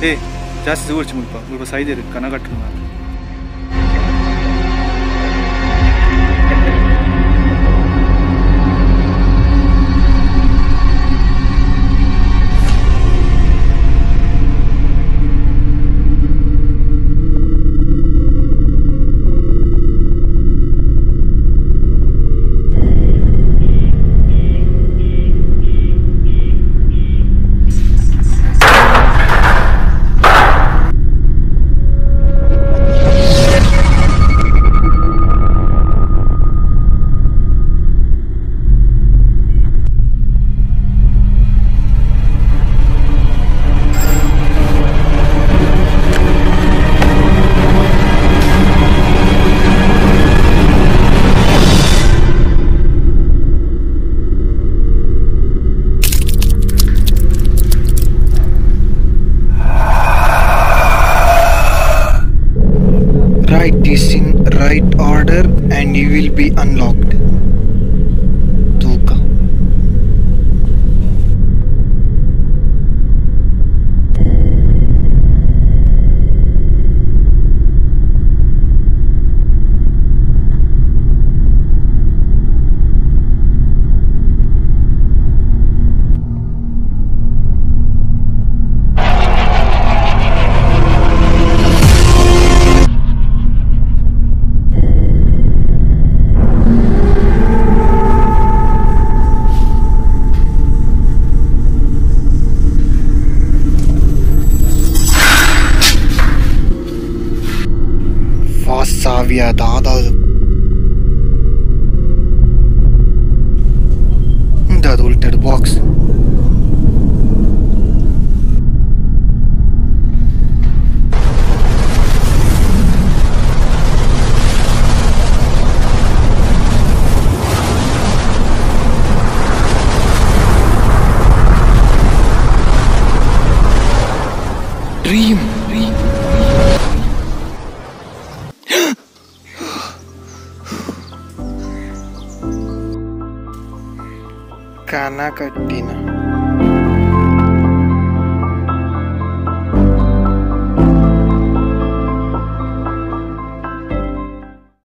டே ஜாஸ்தி ஊழிச்சு முடிப்பா இப்போ சைடு இருக்கு Write this in right order and you will be unlocked. Via savia dada the adulted box काना का टीना